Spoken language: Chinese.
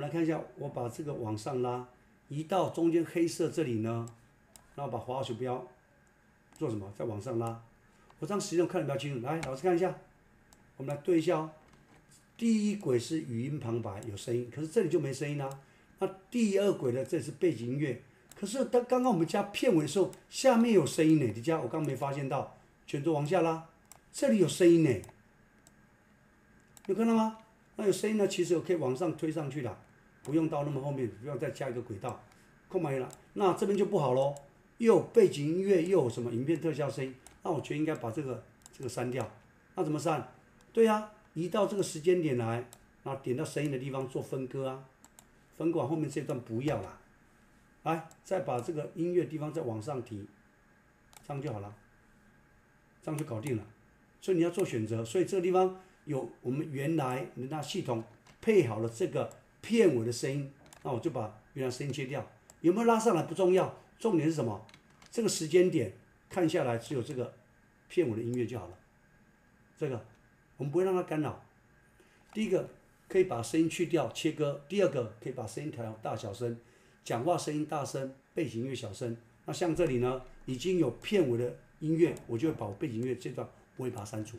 我们来看一下，我把这个往上拉，移到中间黑色这里呢，然后把滑鼠标做什么？再往上拉。我这样实际上看得比较清楚。来，老师看一下，我们来对一下哦。第一轨是语音旁白有声音，可是这里就没声音啦、那第二轨的这是背景音乐，可是当刚刚我们加片尾的时候，下面有声音呢。你加我刚没发现到，全都往下拉，这里有声音呢，有看到吗？那有声音呢，其实我可以往上推上去的，不用到那么后面，不用再加一个轨道，空白了。那这边就不好喽，又背景音乐，又有什么影片特效声音，那我觉得应该把这个这个删掉。那怎么删？对呀、移到这个时间点来，然后点到声音的地方做分割啊，分割完后面这段不要啦，来再把这个音乐地方再往上提，这样就好了，这样就搞定了。所以你要做选择，所以这个地方有我们原来那系统配好了这个片尾的声音，那我就把原来声音切掉，有没有拉上来不重要，重点是什么？这个时间点看下来只有这个片尾的音乐就好了，这个我们不会让它干扰。第一个可以把声音去掉切割，第二个可以把声音调大小声，讲话声音大声，背景音乐小声。那像这里呢，已经有片尾的音乐，我就会把我背景音乐这段我会把它删除。